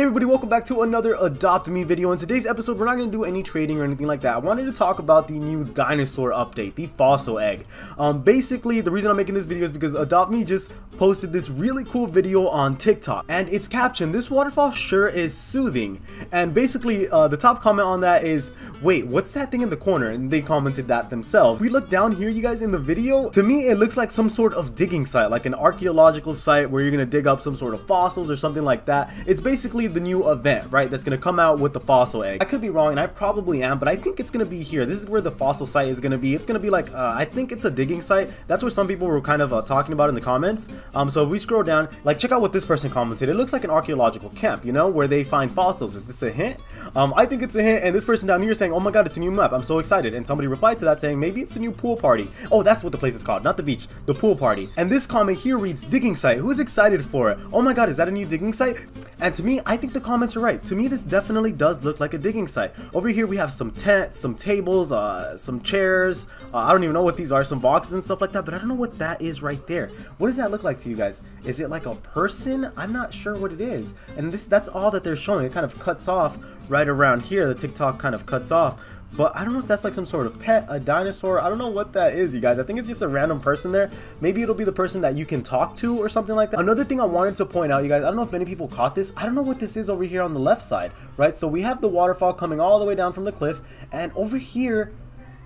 Hey everybody, welcome back to another Adopt Me video. In today's episode, we're not going to do any trading or anything like that. I wanted to talk about the new dinosaur update, the fossil egg. Um, basically, the reason I'm making this video is because Adopt Me just posted this really cool video on TikTok. And it's captioned, this waterfall sure is soothing. And basically, uh, the top comment on that is, wait, what's that thing in the corner? And they commented that themselves. If we look down here, you guys, in the video, to me, it looks like some sort of digging site, like an archaeological site where you're going to dig up some sort of fossils or something like that. It's basically the new event, right, that's going to come out with the fossil egg. I could be wrong, and I probably am, but I think it's going to be here. This is where the fossil site is going to be. It's going to be like, uh, I think it's a digging site. That's what some people were kind of uh, talking about in the comments. Um, so if we scroll down, like, check out what this person commented. It looks like an archaeological camp, you know, where they find fossils. Is this a hint? Um, I think it's a hint, and this person down here saying, oh my god, it's a new map. I'm so excited. And somebody replied to that saying, maybe it's a new pool party. Oh, that's what the place is called, not the beach, the pool party. And this comment here reads, digging site. Who's excited for it? Oh my god, is that a new digging site? And to me, I think the comments are right. To me, this definitely does look like a digging site. Over here, we have some tents, some tables, uh, some chairs. Uh, I don't even know what these are, some boxes and stuff like that, but I don't know what that is right there. What does that look like to you guys? Is it like a person? I'm not sure what it is. And this that's all that they're showing. It kind of cuts off right around here. The TikTok kind of cuts off. But I don't know if that's like some sort of pet, a dinosaur. I don't know what that is, you guys. I think it's just a random person there. Maybe it'll be the person that you can talk to or something like that. Another thing I wanted to point out, you guys, I don't know if many people caught this. I don't know what this is over here on the left side, right? So we have the waterfall coming all the way down from the cliff. And over here,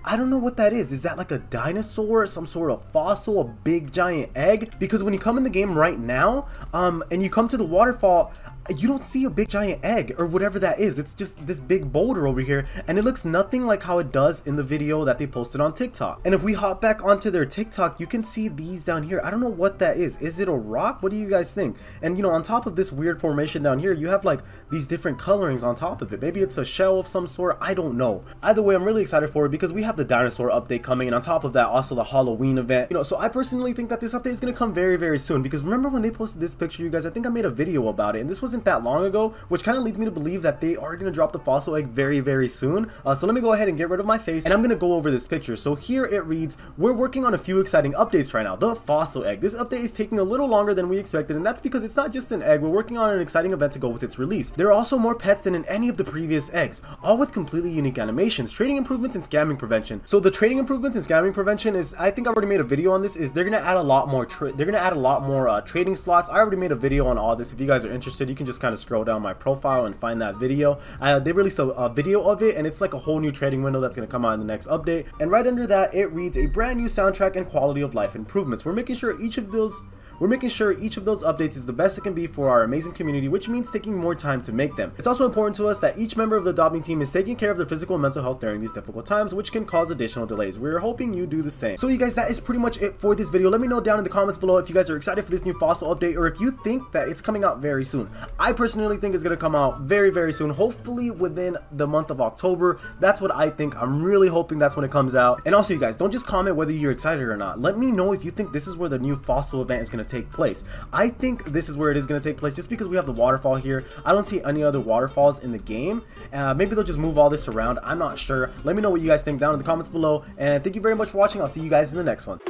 I don't know what that is. Is that like a dinosaur, some sort of fossil, a big giant egg? Because when you come in the game right now, um, and you come to the waterfall, you don't see a big giant egg or whatever that is. It's just this big boulder over here and it looks nothing like how it does in the video that they posted on TikTok. And if we hop back onto their TikTok, you can see these down here. I don't know what that is. Is it a rock? What do you guys think? And you know, on top of this weird formation down here, you have like these different colorings on top of it. Maybe it's a shell of some sort. I don't know. Either way, I'm really excited for it because we have the dinosaur update coming and on top of that, also the Halloween event. You know, so I personally think that this update is going to come very, very soon because remember when they posted this picture, you guys, I think I made a video about it and this was wasn't that long ago, which kind of leads me to believe that they are going to drop the fossil egg very, very soon. Uh, so let me go ahead and get rid of my face, and I'm going to go over this picture. So here it reads, we're working on a few exciting updates right now. The fossil egg. This update is taking a little longer than we expected, and that's because it's not just an egg. We're working on an exciting event to go with its release. There are also more pets than in any of the previous eggs, all with completely unique animations, trading improvements, and scamming prevention. So the trading improvements and scamming prevention is, I think I already made a video on this, is they're going to add a lot more, they're going to add a lot more uh, trading slots. I already made a video on all this. If you guys are interested, you can just kind of scroll down my profile and find that video. Uh, they released a, a, video of it and it's like a whole new trading window that's going to come out in the next update. And right under that, it reads a brand new soundtrack and quality of life improvements. We're making sure each of those we're making sure each of those updates is the best it can be for our amazing community, which means taking more time to make them. It's also important to us that each member of the Me team is taking care of their physical and mental health during these difficult times, which can cause additional delays. We're hoping you do the same. So you guys, that is pretty much it for this video. Let me know down in the comments below if you guys are excited for this new fossil update or if you think that it's coming out very soon. I personally think it's going to come out very, very soon, hopefully within the month of October. That's what I think. I'm really hoping that's when it comes out. And also, you guys, don't just comment whether you're excited or not. Let me know if you think this is where the new fossil event is going to take place. I think this is where it is going to take place just because we have the waterfall here. I don't see any other waterfalls in the game. Uh, maybe they'll just move all this around. I'm not sure. Let me know what you guys think down in the comments below. And thank you very much for watching. I'll see you guys in the next one.